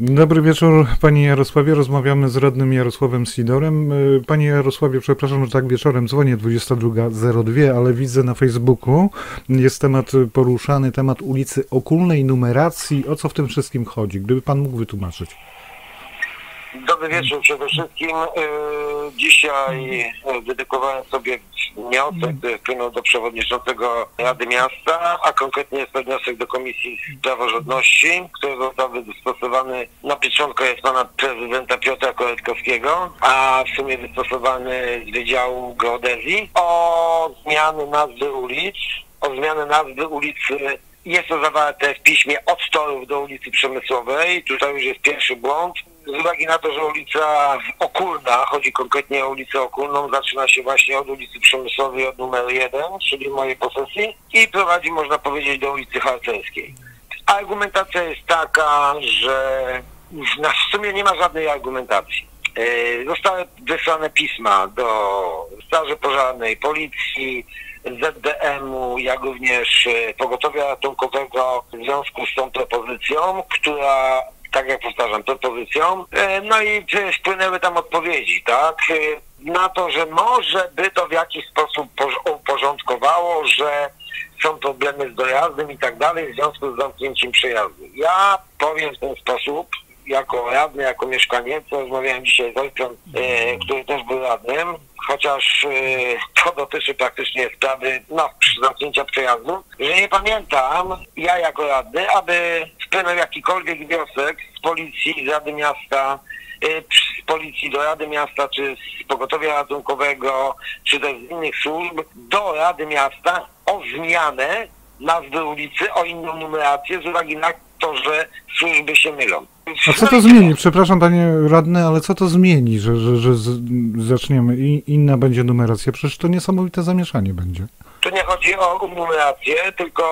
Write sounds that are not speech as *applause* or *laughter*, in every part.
Dobry wieczór, panie Jarosławie. Rozmawiamy z radnym Jarosławem Sidorem. Y, panie Jarosławie, przepraszam, że tak wieczorem dzwonię 22.02, ale widzę na Facebooku jest temat poruszany, temat ulicy Okulnej, numeracji. O co w tym wszystkim chodzi? Gdyby pan mógł wytłumaczyć. Dobry wieczór przede wszystkim. Yy, dzisiaj dedykowałem sobie wniosek, który wpłynął do przewodniczącego Rady Miasta, a konkretnie jest to wniosek do Komisji Praworządności, który został wystosowany na pieczątkę jest pana prezydenta Piotra Koretkowskiego, a w sumie wystosowany z Wydziału Geodezji o zmianę nazwy ulic, o zmianę nazwy ulicy jest to zawarte w piśmie od torów do ulicy Przemysłowej. Tutaj już jest pierwszy błąd. Z uwagi na to, że ulica Okulna, chodzi konkretnie o ulicę Okulną, zaczyna się właśnie od ulicy Przemysłowej od numeru 1, czyli mojej posesji i prowadzi, można powiedzieć, do ulicy Harcerskiej. Argumentacja jest taka, że w sumie nie ma żadnej argumentacji. E, zostały wysłane pisma do Straży Pożarnej, Policji, ZDM-u, jak również e, pogotowia ratunkowego w związku z tą propozycją, która tak jak powtarzam, propozycją. E, no i wpłynęły tam odpowiedzi, tak? E, na to, że może by to w jakiś sposób uporządkowało, że są problemy z dojazdem i tak dalej w związku z zamknięciem przejazdu. Ja powiem w ten sposób, jako radny, jako mieszkaniec, rozmawiałem dzisiaj z ojcem, e, który też był radnym, chociaż e, to dotyczy praktycznie sprawy no, zamknięcia przejazdu, że nie pamiętam, ja jako radny, aby wpłynął jakikolwiek wniosek z policji, z Rady Miasta, e, z policji do Rady Miasta, czy z pogotowia ratunkowego, czy też z innych służb do Rady Miasta o zmianę nazwy ulicy, o inną numerację z uwagi na to, że służby się mylą. A co to zmieni? Przepraszam panie radny, ale co to zmieni, że, że, że zaczniemy i inna będzie numeracja? Przecież to niesamowite zamieszanie będzie. Tu nie chodzi o numerację, tylko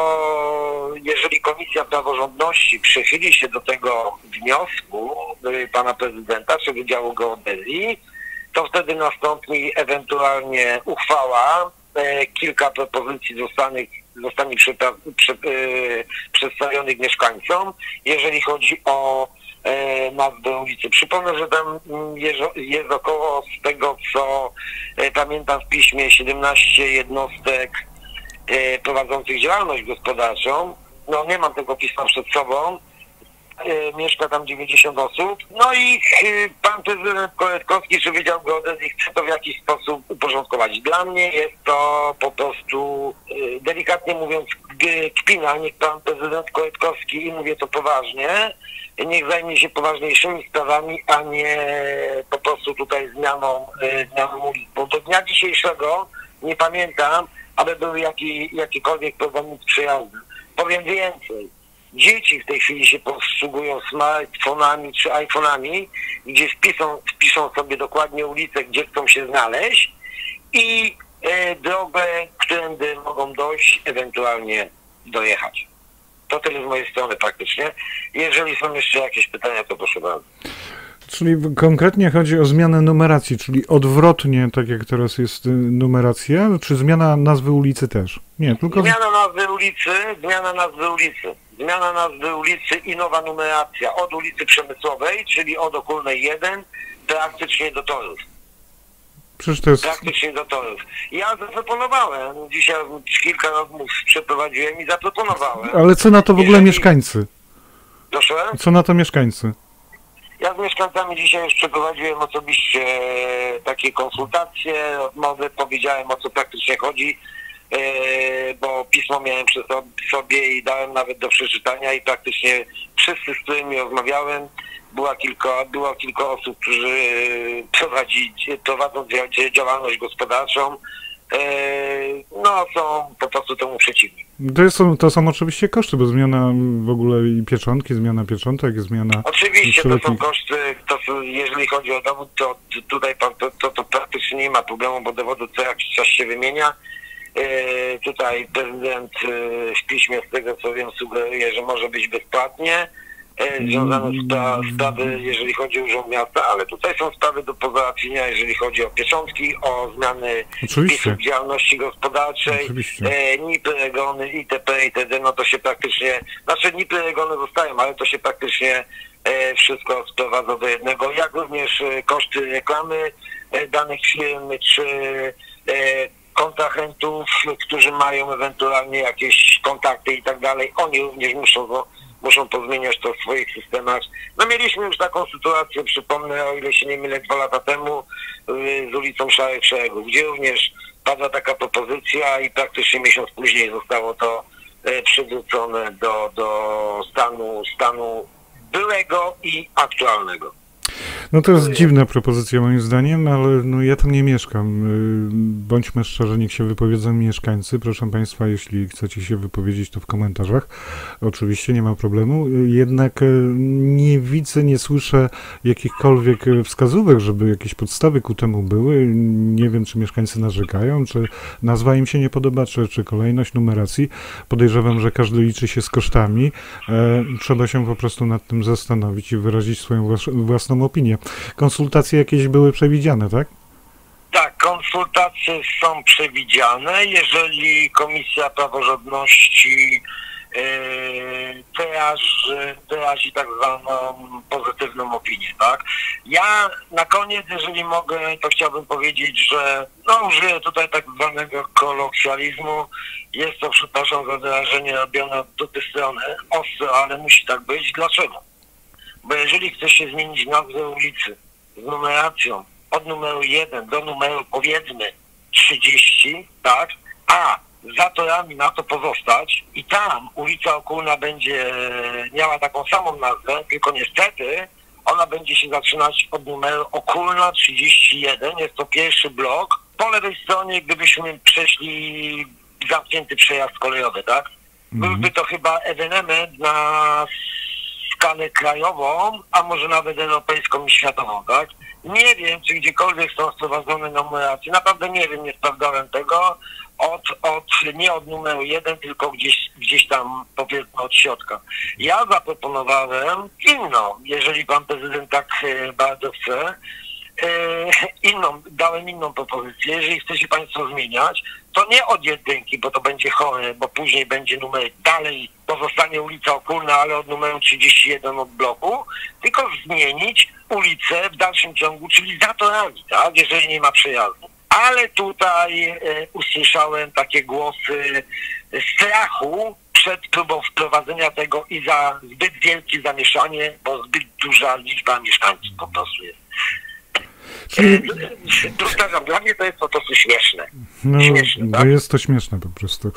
jeżeli Komisja Praworządności przychyli się do tego wniosku y, pana prezydenta czy Wydziału Geodezji, to wtedy nastąpi ewentualnie uchwała, e, kilka propozycji zostanych zostanie yy, przedstawionych mieszkańcom, jeżeli chodzi o e, nazwę ulicy. Przypomnę, że tam mm, jest, około z tego, co e, pamiętam w piśmie 17 jednostek e, prowadzących działalność gospodarczą. No nie mam tego pisma przed sobą, mieszka tam 90 osób. No i e, pan prezydent Koletkowski, czy Wydział Geodezji chce to w jakiś sposób uporządkować. Dla mnie jest to po prostu, e, delikatnie mówiąc, kpina. Niech pan prezydent Koletkowski, i mówię to poważnie, niech zajmie się poważniejszymi sprawami, a nie po prostu tutaj zmianą, zmianą ulic. Bo do dnia dzisiejszego nie pamiętam, aby były jaki, jakikolwiek problemy z przyjazdem. Powiem więcej dzieci w tej chwili się posługują smartfonami czy iPhone'ami, gdzie wpiszą, wpiszą sobie dokładnie ulicę, gdzie chcą się znaleźć i e, drogę, którędy mogą dojść, ewentualnie dojechać. To tyle z mojej strony praktycznie. Jeżeli są jeszcze jakieś pytania, to proszę bardzo. Czyli konkretnie chodzi o zmianę numeracji, czyli odwrotnie, tak jak teraz jest y, numeracja, czy zmiana nazwy ulicy też? Nie, tylko... Zmiana nazwy ulicy, zmiana nazwy ulicy zmiana nazwy ulicy i nowa numeracja od ulicy Przemysłowej, czyli od Okulnej 1, praktycznie do torów. Przecież to jest... Praktycznie do torów. Ja zaproponowałem, dzisiaj kilka rozmów przeprowadziłem i zaproponowałem. Ale co na to w ogóle Jeżeli... mieszkańcy? Proszę? Co na to mieszkańcy? Ja z mieszkańcami dzisiaj już przeprowadziłem osobiście takie konsultacje, rozmowy, powiedziałem o co praktycznie chodzi. E, bo pismo miałem przy sobie i dałem nawet do przeczytania i praktycznie wszyscy, z którymi rozmawiałem, była kilka, było kilka osób, którzy prowadzi, prowadzą działalność gospodarczą, e, no są po prostu temu przeciwni. To, jest, to są oczywiście koszty, bo zmiana w ogóle i pieczątki, zmiana pieczątek, zmiana... Oczywiście to są koszty, to są, jeżeli chodzi o dowód, to tutaj to, to, to praktycznie nie ma problemu, bo dowodu co jakiś czas się wymienia. E, tutaj prezydent e, w piśmie, z tego co wiem, sugeruje, że może być bezpłatnie. e, związane z spra sprawy, jeżeli chodzi o Urząd Miasta, ale tutaj są sprawy do pozałatwienia, jeżeli chodzi o pieczątki, o zmiany Oczywiście. działalności gospodarczej, e, NIP, regony, itp., itd., no to się praktycznie, znaczy NIP, regony zostają, ale to się praktycznie e, wszystko sprowadza do jednego, jak również e, koszty reklamy e, danych firm, czy e, kontrahentów, którzy mają ewentualnie jakieś kontakty i tak dalej, oni również muszą, muszą pozmieniać to w swoich systemach. No mieliśmy już taką sytuację, przypomnę, o ile się nie mylę, dwa lata temu y, z ulicą Szeregów, gdzie również padła taka propozycja i praktycznie miesiąc później zostało to e, przywrócone do, do stanu, stanu byłego i aktualnego. No to jest dziwna propozycja moim zdaniem, ale no ja tam nie mieszkam. Y, Bądźmy szczerzy, niech się wypowiedzą mieszkańcy. Proszę Państwa, jeśli chcecie się wypowiedzieć, to w komentarzach. Oczywiście nie ma problemu. Y, Jednak y, nie widzę, nie słyszę jakichkolwiek wskazówek, żeby jakieś podstawy ku temu były. Nie wiem, czy mieszkańcy narzekają, czy nazwa im się nie podoba, czy, czy kolejność numeracji. Podejrzewam, że każdy liczy się z kosztami. E, Trzeba się po prostu nad tym zastanowić i wyrazić swoją włas- własną opinię. Konsultacje jakieś były przewidziane, tak? Tak, konsultacje są przewidziane. Jeżeli Komisja Praworządności yy, wyraży, wyrazi tak zwaną pozytywną opinię, tak? Ja na koniec, jeżeli mogę, to chciałbym powiedzieć, że no użyję tutaj tak zwanego kolokwializmu. Jest to, przepraszam za wyrażenie, robione od dupy strony. Ostro, ale musi tak być. Dlaczego? Bo jeżeli chce się zmienić nazwę ulicy z numeracją od numeru 1 do numeru powiedzmy 30, tak, a za torami ma to pozostać i tam ulica Okulna będzie miała taką samą nazwę, tylko niestety ona będzie się zaczynać od numeru Okulna 31, jest to pierwszy blok. Po lewej stronie, gdybyśmy przeszli zamknięty przejazd kolejowy, tak? Byłby to chyba ewenement na skalę krajową, a może nawet europejską i światową, tak? Nie wiem, czy gdziekolwiek są sprowadzone numeracje. Naprawdę nie wiem, nie sprawdzałem tego. Od, od, nie od numeru jeden, tylko gdzieś, gdzieś tam powiedzmy od środka. Ja zaproponowałem inną, jeżeli pan prezydent tak e, bardzo chce, e, inną, dałem inną propozycję. Jeżeli chcecie Państwo zmieniać, to nie od jedynki, bo to będzie chore, bo później będzie numer dalej, pozostanie ulica Okulna, ale od numeru 31 od bloku, tylko zmienić ulicę w dalszym ciągu, czyli za torami, tak, jeżeli nie ma przejazdu. Ale tutaj e, usłyszałem takie głosy strachu przed próbą wprowadzenia tego i za zbyt wielkie zamieszanie, bo zbyt duża liczba mieszkańców po prostu jest. Dla mnie to jest po prostu śmieszne. no, śmieszne, tak? jest to śmieszne po prostu.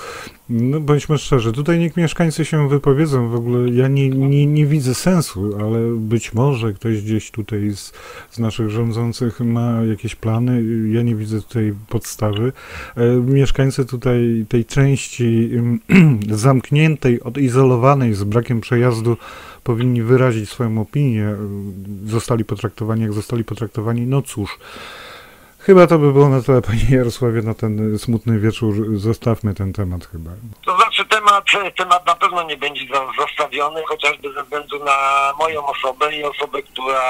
No bądźmy szczerzy, tutaj niech mieszkańcy się wypowiedzą. W ogóle ja nie, nie, nie widzę sensu, ale być może ktoś gdzieś tutaj z, z naszych rządzących ma jakieś plany. Ja nie widzę tutaj podstawy. E, Mieszkańcy tutaj tej części *clears throat* zamkniętej, odizolowanej z brakiem przejazdu powinni wyrazić swoją opinię. Zostali potraktowani jak zostali potraktowani. No cóż. Chyba to by było na tyle, Panie Jarosławie, na ten smutny wieczór. Zostawmy ten temat chyba. To znaczy temat, temat na pewno nie będzie zostawiony, chociażby ze względu na moją osobę i osobę, która,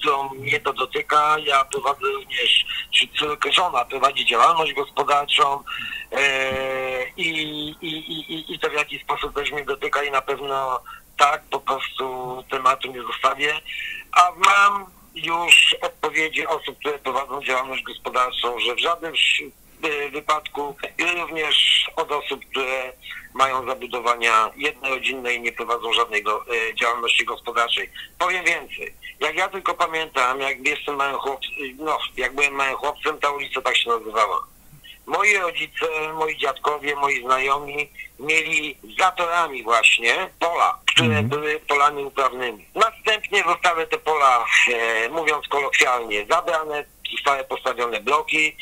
którą mnie to dotyka. Ja prowadzę również, czy żona prowadzi działalność gospodarczą e, i, i, i- i to w jaki sposób też mnie dotyka i na pewno tak po prostu tematu nie zostawię. A mam już odpowiedzi osób, które prowadzą działalność gospodarczą, że w żadnym y, wypadku i również od osób, które mają zabudowania jednorodzinne i nie prowadzą żadnej y, działalności gospodarczej. Powiem więcej. Jak ja tylko pamiętam, jak jestem małym chłopcem, no, jak byłem małym chłopcem, ta ulica tak się nazywała. Moi rodzice, moi dziadkowie, moi znajomi mieli za torami właśnie pola, które Mhm. były polami uprawnymi. Następnie zostały te pola, e, mówiąc kolokwialnie, zabrane, zostały postawione bloki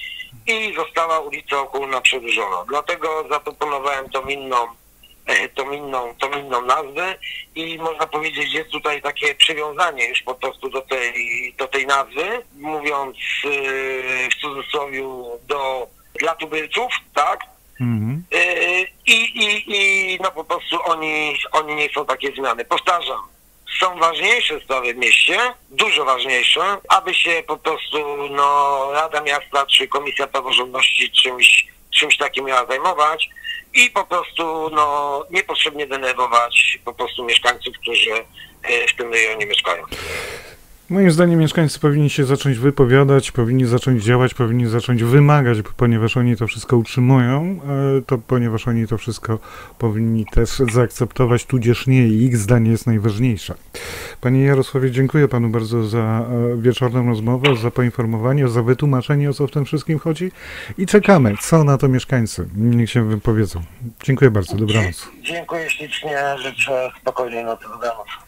i została ulica Okulna przedłużona. Dlatego zaproponowałem tą inną, e, tą inną, tą inną nazwę i można powiedzieć, jest tutaj takie przywiązanie już po prostu do tej, do tej nazwy, mówiąc e, w cudzysłowie do dla tubylców, tak? Mhm. I, i, I no po prostu oni, oni nie chcą takie zmiany. Powtarzam, są ważniejsze sprawy w mieście, dużo ważniejsze, aby się po prostu no, Rada Miasta czy Komisja Praworządności czymś, czymś takim miała zajmować i po prostu no, niepotrzebnie denerwować po prostu mieszkańców, którzy e, w tym rejonie mieszkają. Moim zdaniem mieszkańcy powinni się zacząć wypowiadać, powinni zacząć działać, powinni zacząć wymagać, ponieważ oni to wszystko utrzymują, e, to ponieważ oni to wszystko powinni też zaakceptować, tudzież nie i ich zdanie jest najważniejsze. Panie Jarosławie, dziękuję panu bardzo za e, wieczorną rozmowę, za poinformowanie, za wytłumaczenie o co w tym wszystkim chodzi i czekamy, co na to mieszkańcy. Niech się wypowiedzą. Dziękuję bardzo, dobranoc. Dziękuję ślicznie, życzę spokojnej nocy, dobranoc.